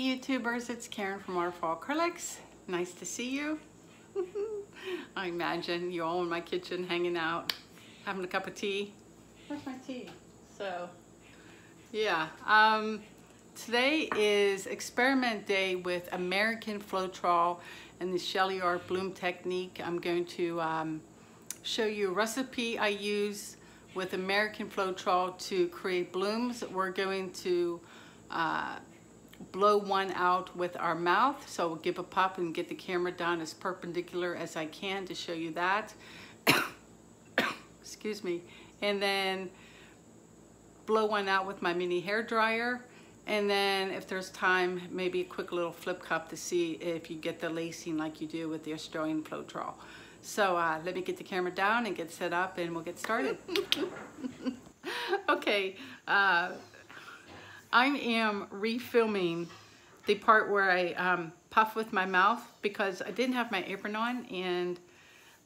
YouTubers, it's Karen from Waterfall Acrylics. Nice to see you. I imagine you all in my kitchen hanging out, having a cup of tea. Where's my tea? So, yeah. Um, today is experiment day with American Floetrol and the Shelee Art Bloom technique. I'm going to um, show you a recipe I use with American Floetrol to create blooms. We're going to uh, blow one out with our mouth. So we'll give a pop and get the camera down as perpendicular as I can to show you that. Excuse me. And then blow one out with my mini hair dryer. And then if there's time, maybe a quick little flip cup to see if you get the lacing like you do with the Australian Floetrol. So uh, let me get the camera down and get set up and we'll get started. okay, uh, I am refilming the part where I um, puff with my mouth because I didn't have my apron on and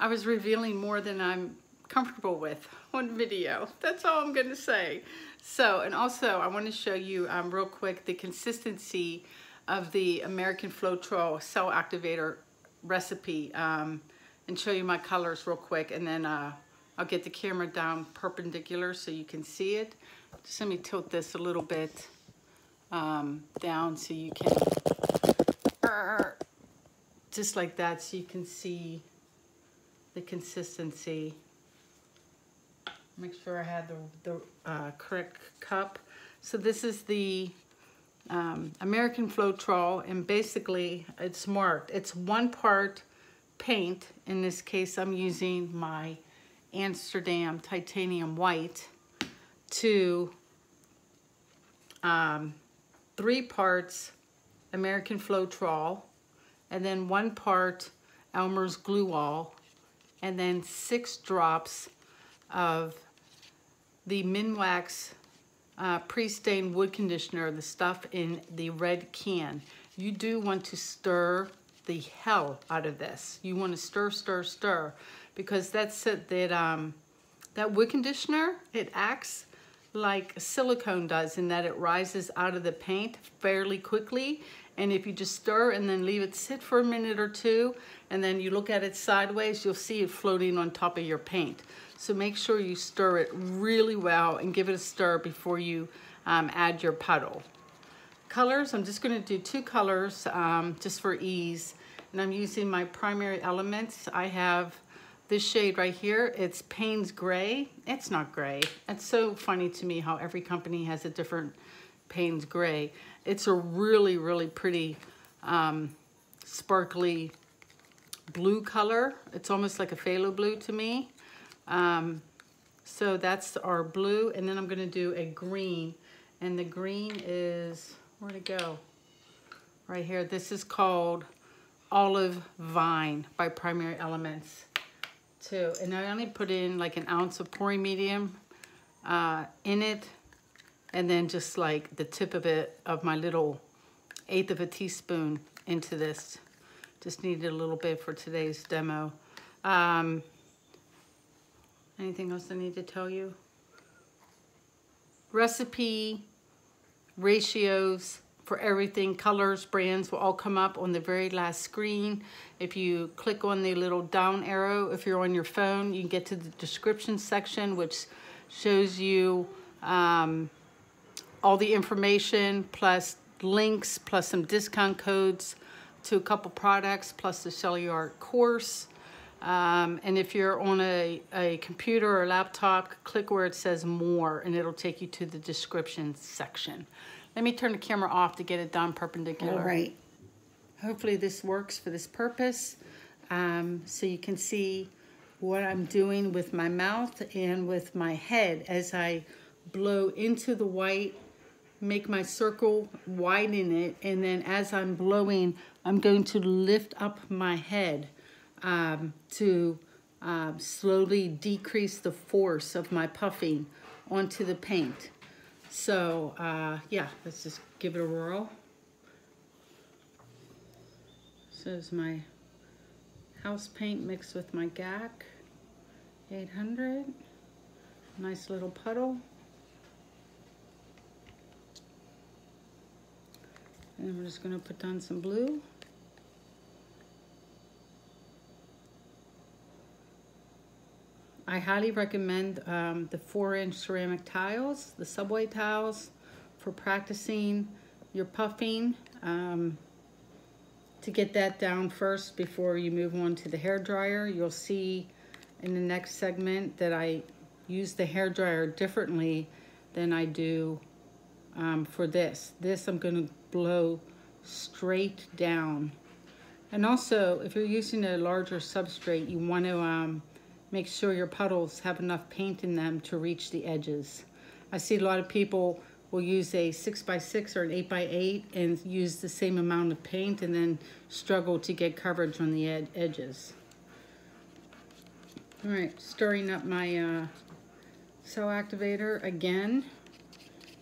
I was revealing more than I'm comfortable with on video. That's all I'm going to say. So, and also I want to show you um, real quick the consistency of the American Floetrol Cell Activator recipe um, and show you my colors real quick and then uh, I'll get the camera down perpendicular so you can see it. Just let me tilt this a little bit um, down so you can, just like that so you can see the consistency. Make sure I had the, the uh, correct cup. So this is the um, American Floetrol and basically it's marked. It's one part paint. In this case, I'm using my Amsterdam Titanium White to um, three parts American Floetrol, and then one part Elmer's Glue All, and then six drops of the Minwax uh, pre-stained wood conditioner, the stuff in the red can. You do want to stir the hell out of this. You want to stir, stir, stir, because that's it, that, um, that wood conditioner, it acts like silicone does in that it rises out of the paint fairly quickly. And if you just stir and then leave it sit for a minute or two, and then you look at it sideways, you'll see it floating on top of your paint. So make sure you stir it really well and give it a stir before you um, add your puddle. Colors, I'm just gonna do two colors um, just for ease. And I'm using my primary elements. I have this shade right here, it's Payne's Gray. It's not gray. It's so funny to me how every company has a different Payne's Gray. It's a really, really pretty um, sparkly blue color. It's almost like a phthalo blue to me. Um, so that's our blue. And then I'm gonna do a green. And the green is, where'd it go? Right here. This is called Olive Vine by Primary Elements too. And I only put in like an ounce of pouring medium uh, in it. And then just like the tip of it, of my little eighth of a teaspoon into this. Just needed a little bit for today's demo. Um, anything else I need to tell you? Recipe, ratios, for everything. Colors, brands will all come up on the very last screen. If you click on the little down arrow, if you're on your phone, you get to the description section, which shows you um, all the information, plus links, plus some discount codes to a couple products, plus the Art course. Um, and if you're on a, a computer or laptop, click where it says more and it'll take you to the description section. Let me turn the camera off to get it done perpendicular. All right. Hopefully this works for this purpose. Um, so you can see what I'm doing with my mouth and with my head as I blow into the white, make my circle, widen it, and then as I'm blowing, I'm going to lift up my head um, to um, slowly decrease the force of my puffing onto the paint. So uh, yeah, let's just give it a whirl. So is my house paint mixed with my GAC 800. Nice little puddle. And we're just gonna put down some blue. I highly recommend um, the four inch ceramic tiles, the subway tiles for practicing your puffing. Um, to get that down first before you move on to the hair dryer, you'll see in the next segment that I use the hair dryer differently than I do um, for this. This I'm gonna blow straight down. And also, if you're using a larger substrate, you wanna um, make sure your puddles have enough paint in them to reach the edges. I see a lot of people will use a six by six or an eight by eight and use the same amount of paint and then struggle to get coverage on the ed edges. All right, stirring up my uh, cell activator again.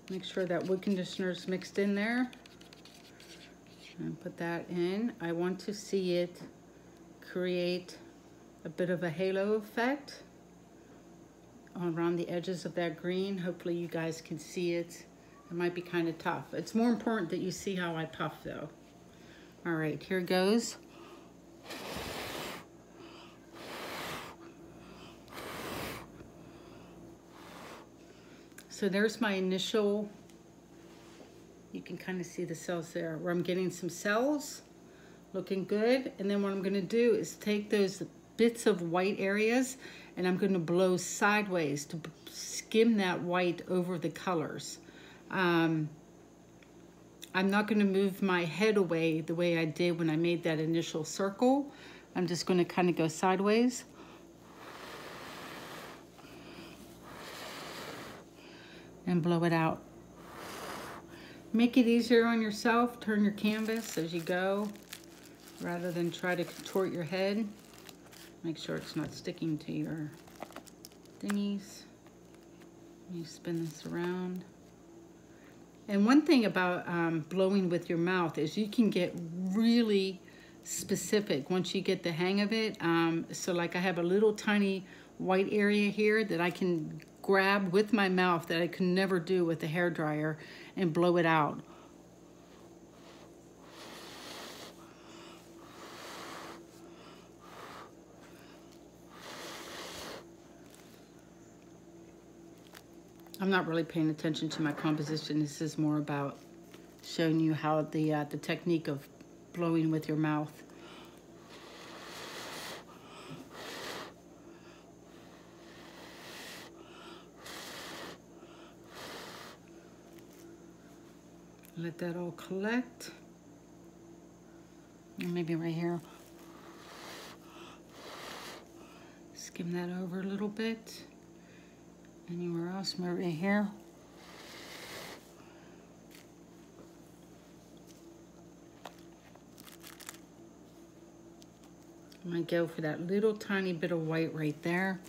Make sure that wood conditioner is mixed in there. And put that in. I want to see it create a bit of a halo effect around the edges of that green. Hopefully you guys can see it. It might be kind of tough. It's more important that you see how I puff though. All right, here goes. So there's my initial, you can kind of see the cells there, where I'm getting some cells, looking good. And then what I'm gonna do is take those bits of white areas and I'm going to blow sideways to skim that white over the colors. Um, I'm not going to move my head away the way I did when I made that initial circle. I'm just going to kind of go sideways. And blow it out. Make it easier on yourself. Turn your canvas as you go rather than try to contort your head. Make sure it's not sticking to your thingies. You spin this around. And one thing about um, blowing with your mouth is you can get really specific once you get the hang of it. Um, so like I have a little tiny white area here that I can grab with my mouth that I can never do with the hair dryer and blow it out. I'm not really paying attention to my composition. This is more about showing you how the, uh, the technique of blowing with your mouth. Let that all collect. Maybe right here. Skim that over a little bit. Anywhere else? Maybe here? I'm to go for that little tiny bit of white right there.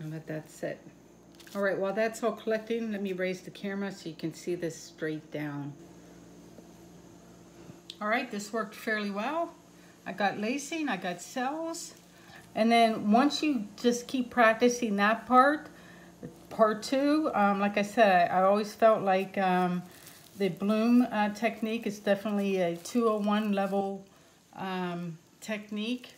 And let that sit. All right, while that's all collecting, let me raise the camera so you can see this straight down. All right, this worked fairly well. I got lacing, I got cells. And then once you just keep practicing that part, part two, um, like I said, I, I always felt like um, the bloom uh, technique is definitely a 201 level um, technique.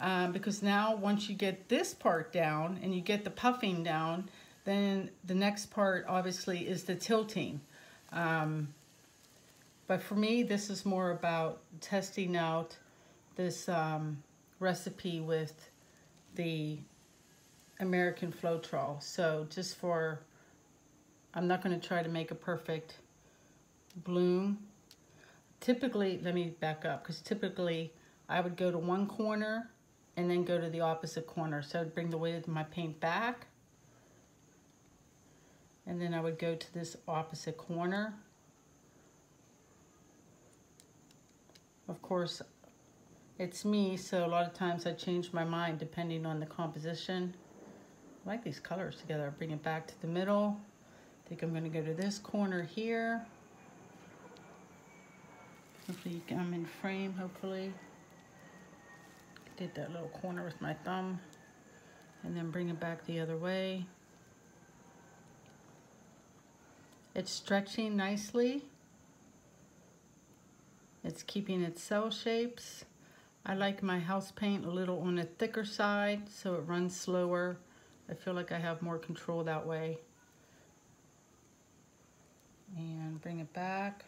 Um, because now once you get this part down and you get the puffing down, then the next part obviously is the tilting. But for me, this is more about testing out this um, recipe with the American Floetrol. So just for, I'm not going to try to make a perfect bloom. Typically, let me back up, because typically I would go to one corner and then go to the opposite corner. So I'd bring the weight of my paint back. And then I would go to this opposite corner Of course, it's me, so a lot of times I change my mind depending on the composition. I like these colors together. I Bring it back to the middle. I think I'm going to go to this corner here. Hopefully I'm in frame, hopefully. Did that little corner with my thumb. and then bring it back the other way. It's stretching nicely. It's keeping its cell shapes. I like my house paint a little on the thicker side so it runs slower. I feel like I have more control that way. And bring it back.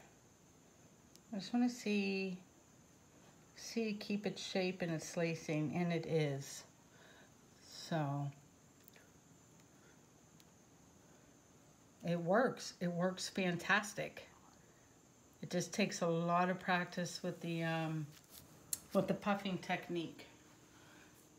I just want to see, see keep its shape and its lacing, and it is. So, it works. It works fantastic. It just takes a lot of practice with the um, with the puffing technique.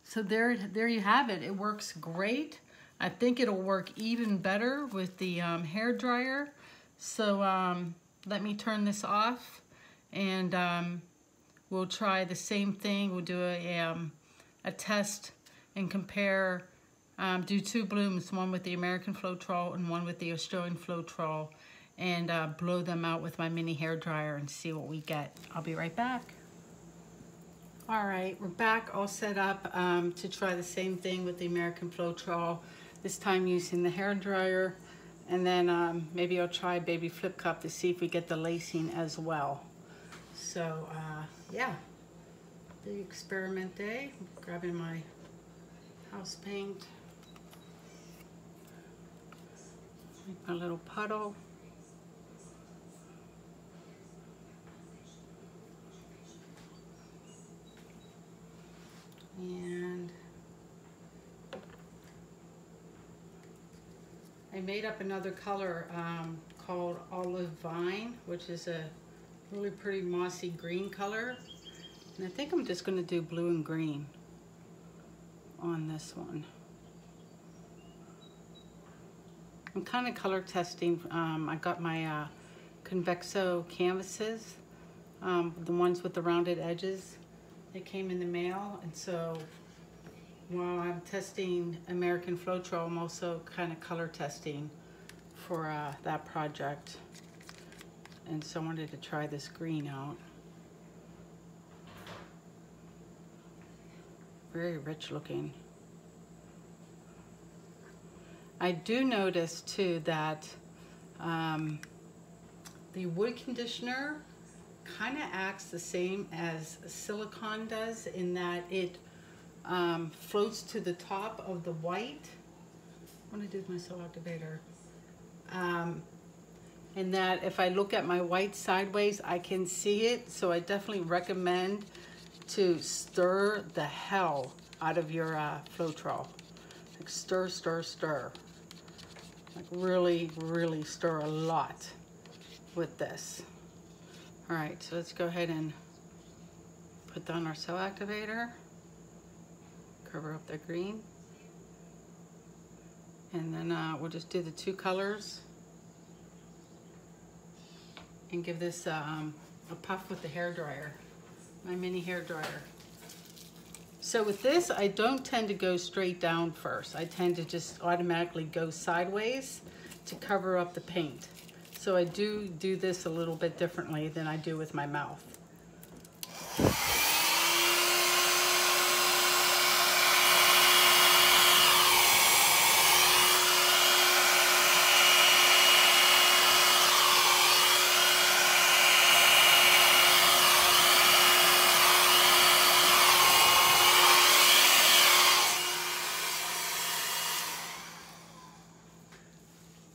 So there, there you have it. It works great. I think it'll work even better with the um, hair dryer. So um, let me turn this off and um, we'll try the same thing. We'll do a, um, a test and compare, um, do two blooms, one with the American Floetrol and one with the Australian Floetrol and uh, blow them out with my mini hair dryer and see what we get. I'll be right back. All right, we're back all set up um, to try the same thing with the American Floetrol, this time using the hair dryer. And then um, maybe I'll try Baby Flip Cup to see if we get the lacing as well. So uh, yeah, the experiment day, grabbing my house paint, make my little puddle. And I made up another color um, called Olive Vine, which is a really pretty mossy green color. And I think I'm just gonna do blue and green on this one. I'm kind of color testing. Um, I got my uh, Convexo canvases, um, the ones with the rounded edges. They came in the mail, and so while I'm testing American Floetrol, I'm also kind of color testing for uh, that project. And so I wanted to try this green out. Very rich looking. I do notice too that um, the wood conditioner kind of acts the same as silicone does in that it um, floats to the top of the white. What do I do my cell activator? Um, and that if I look at my white sideways, I can see it. So I definitely recommend to stir the hell out of your uh, Floetrol. Like stir, stir, stir. Like really, really stir a lot with this. All right, so let's go ahead and put down our cell activator, cover up the green, and then uh, we'll just do the two colors and give this um, a puff with the hair dryer, my mini hair dryer. So with this, I don't tend to go straight down first. I tend to just automatically go sideways to cover up the paint. So I do do this a little bit differently than I do with my mouth.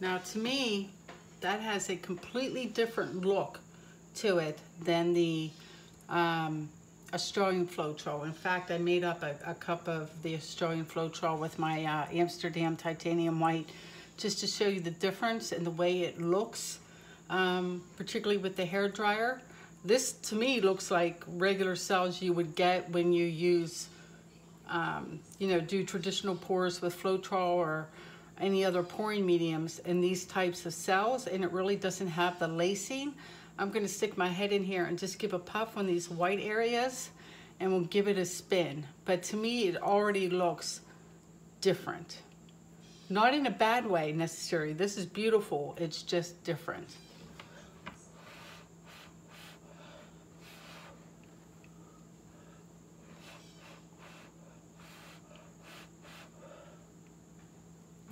Now to me, that has a completely different look to it than the um, Australian Floetrol. In fact, I made up a, a cup of the Australian Floetrol with my uh, Amsterdam Titanium White just to show you the difference in the way it looks, um, particularly with the hair dryer. This, to me, looks like regular cells you would get when you use, um, you know, do traditional pours with Floetrol or any other pouring mediums in these types of cells and it really doesn't have the lacing. I'm gonna stick my head in here and just give a puff on these white areas and we'll give it a spin. But to me, it already looks different. Not in a bad way necessarily. This is beautiful, it's just different.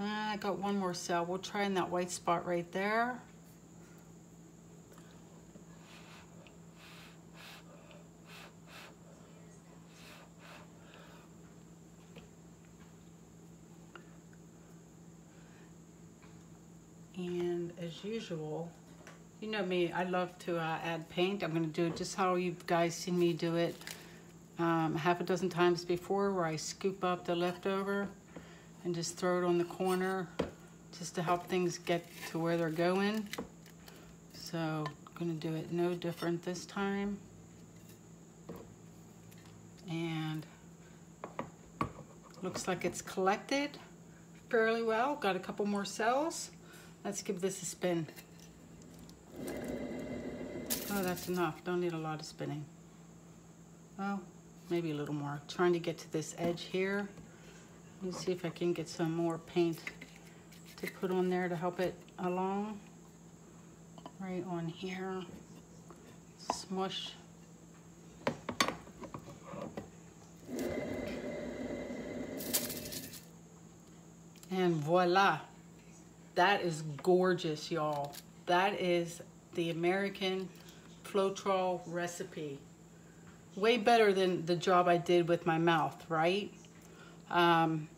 I got one more cell. We'll try in that white spot right there. And as usual, you know me, I love to uh, add paint. I'm gonna do it just how you guys seen me do it um, half a dozen times before where I scoop up the leftover and just throw it on the corner just to help things get to where they're going. So I'm gonna do it no different this time. And looks like it's collected fairly well. Got a couple more cells. Let's give this a spin. Oh, that's enough. Don't need a lot of spinning. Oh, maybe a little more. Trying to get to this edge here. Let me see if I can get some more paint to put on there to help it along. Right on here. Smush. And voila. That is gorgeous, y'all. That is the American Floetrol recipe. Way better than the job I did with my mouth, right? Um,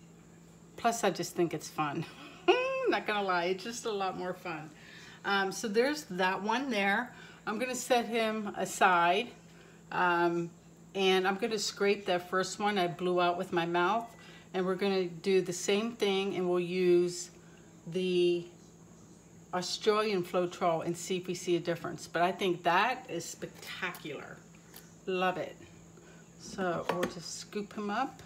plus, I just think it's fun. Not gonna lie, it's just a lot more fun. Um, so there's that one there. I'm gonna set him aside. Um, and I'm gonna scrape that first one I blew out with my mouth. And we're gonna do the same thing and we'll use the Australian Floetrol and see if we see a difference. But I think that is spectacular. Love it. So we'll just scoop him up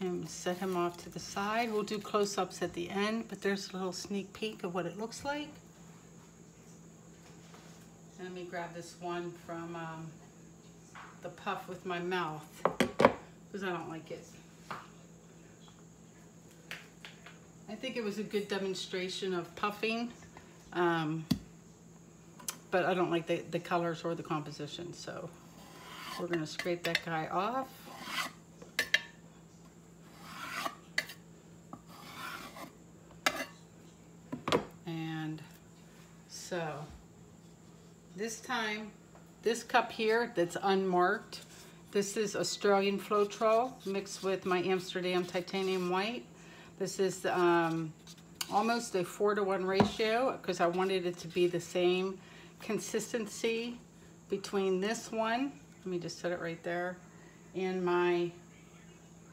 and set him off to the side. We'll do close-ups at the end, but there's a little sneak peek of what it looks like. Let me grab this one from um, the puff with my mouth because I don't like it. I think it was a good demonstration of puffing, um, but I don't like the, the colors or the composition, so we're gonna scrape that guy off. And so, this time, this cup here that's unmarked, this is Australian Floetrol mixed with my Amsterdam Titanium White. This is um, almost a four to one ratio because I wanted it to be the same consistency between this one, let me just set it right there, and my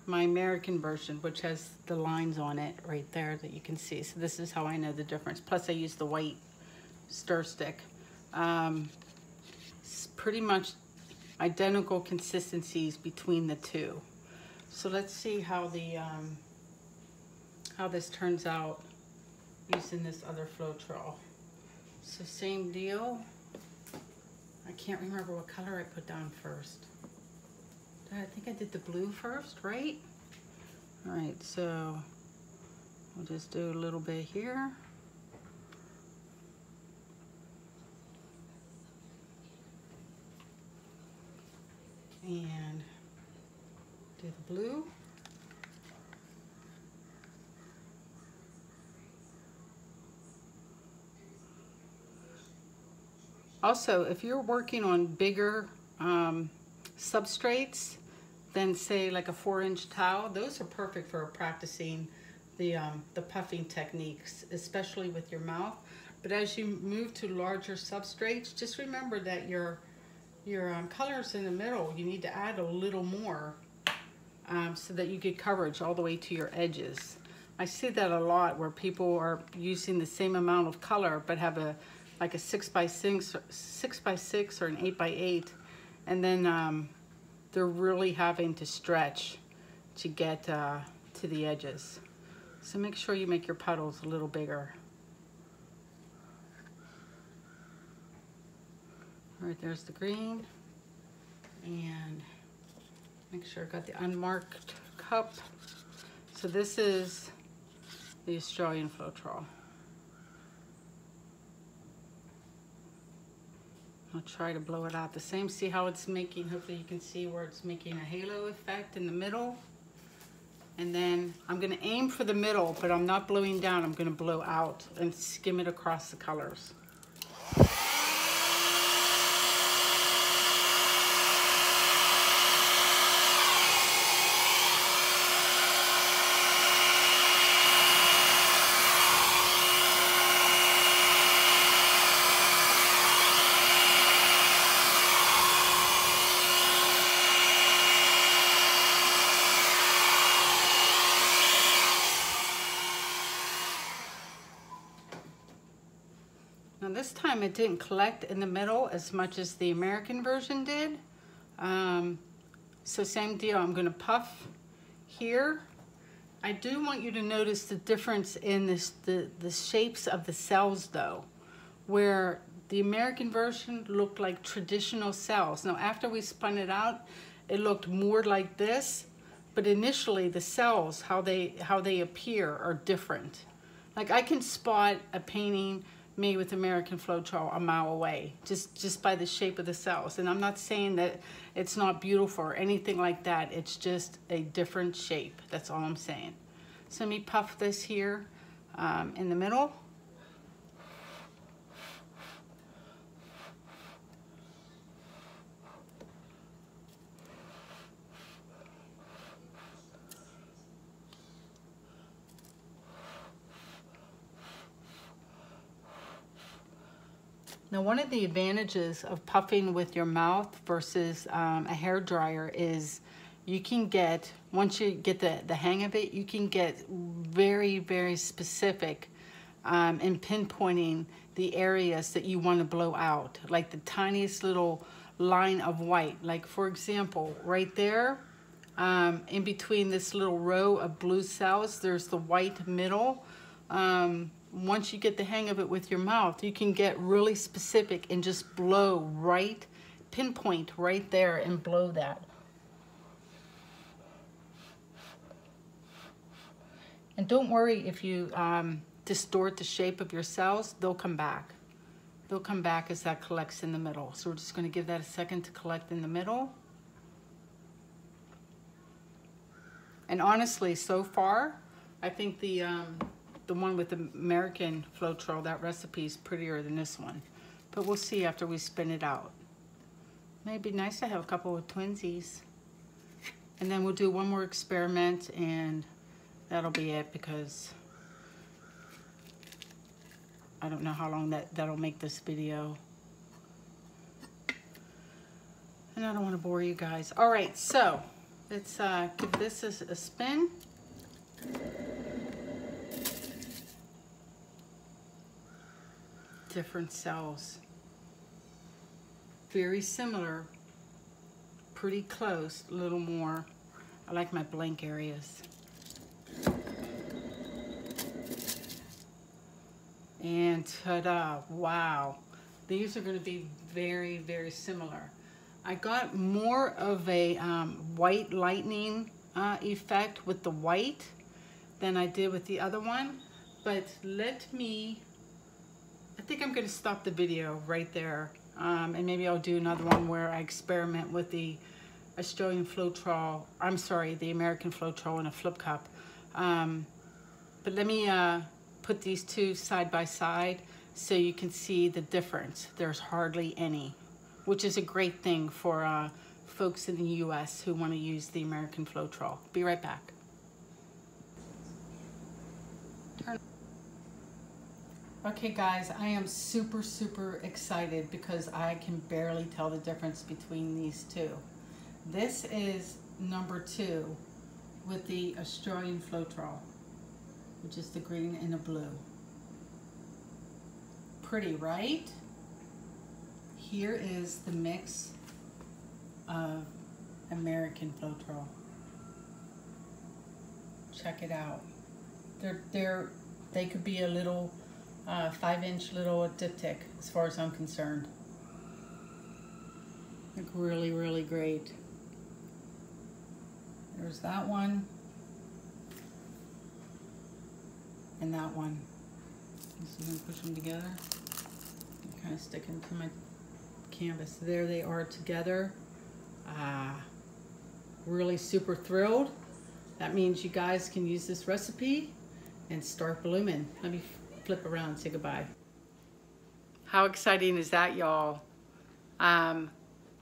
my American version, which has the lines on it right there that you can see. So this is how I know the difference. Plus I use the white stir stick. Um, pretty much identical consistencies between the two. So let's see how the um, how this turns out using this other flow Floetrol. So same deal. I can't remember what color I put down first. I think I did the blue first, right? All right, so we'll just do a little bit here. And do the blue. Also, if you're working on bigger um, substrates than say like a four inch towel, those are perfect for practicing the, um, the puffing techniques, especially with your mouth. But as you move to larger substrates, just remember that your, your um, colors in the middle, you need to add a little more um, so that you get coverage all the way to your edges. I see that a lot where people are using the same amount of color but have a like a six by six, six by six or an eight by eight, and then um, they're really having to stretch to get uh, to the edges. So make sure you make your puddles a little bigger. Right, there's the green. And make sure I got the unmarked cup. So this is the Australian Floetrol. I'll try to blow it out the same. See how it's making, hopefully you can see where it's making a halo effect in the middle. And then I'm gonna aim for the middle, but I'm not blowing down. I'm gonna blow out and skim it across the colors. Now this time it didn't collect in the middle as much as the American version did. Um, so same deal, I'm gonna puff here. I do want you to notice the difference in this, the, the shapes of the cells though, where the American version looked like traditional cells. Now after we spun it out, it looked more like this, but initially the cells, how they, how they appear are different. Like I can spot a painting made with American Floetrol a mile away, just, just by the shape of the cells. And I'm not saying that it's not beautiful or anything like that. It's just a different shape. That's all I'm saying. So let me puff this here um, in the middle. Now, one of the advantages of puffing with your mouth versus um, a hair dryer is you can get, once you get the, the hang of it, you can get very, very specific um, in pinpointing the areas that you want to blow out, like the tiniest little line of white. Like for example, right there, um, in between this little row of blue cells, there's the white middle. Um, once you get the hang of it with your mouth, you can get really specific and just blow right, pinpoint right there and blow that. And don't worry if you um, distort the shape of your cells, they'll come back. They'll come back as that collects in the middle. So we're just gonna give that a second to collect in the middle. And honestly, so far, I think the, um, the one with the American Floetrol, that recipe is prettier than this one. But we'll see after we spin it out. Maybe nice to have a couple of twinsies. And then we'll do one more experiment and that'll be it because I don't know how long that, that'll make this video. And I don't want to bore you guys. All right, so let's uh, give this a, a spin. Different cells. Very similar, pretty close, a little more. I like my blank areas. And ta-da, wow. These are gonna be very, very similar. I got more of a um, white lightning uh, effect with the white than I did with the other one, but let me I think I'm going to stop the video right there. Um, and maybe I'll do another one where I experiment with the Australian Floetrol, I'm sorry, the American Floetrol in a flip cup. Um, but let me uh, put these two side by side so you can see the difference. There's hardly any, which is a great thing for uh, folks in the US who want to use the American Floetrol. Be right back. Okay guys, I am super, super excited because I can barely tell the difference between these two. This is number two with the Australian Floetrol, which is the green and the blue. Pretty, right? Here is the mix of American Floetrol. Check it out. They're, they're, they could be a little five inch little diptych as far as I'm concerned. Look really, really great. There's that one. And that one. So I'm gonna push them together. Kind of stick into my canvas. There they are together. Uh, really super thrilled. that means you guys can use this recipe and start blooming. Let me flip around say goodbye. How exciting is that, y'all? Um,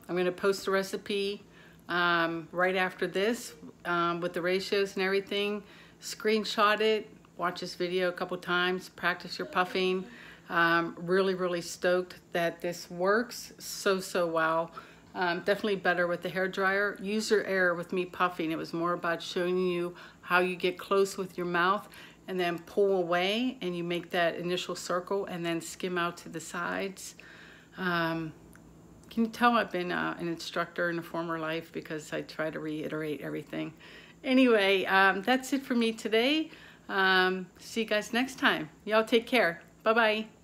I'm gonna post the recipe um, right after this um, with the ratios and everything. Screenshot it, watch this video a couple times, practice your puffing. Um, really, really stoked that this works so, so well. Um, definitely better with the hair dryer. User error with me puffing. It was more about showing you how you get close with your mouth and then pull away and you make that initial circle and then skim out to the sides. Um, can you tell I've been uh, an instructor in a former life because I try to reiterate everything. Anyway, um, that's it for me today. Um, see you guys next time. Y'all take care. Bye-bye.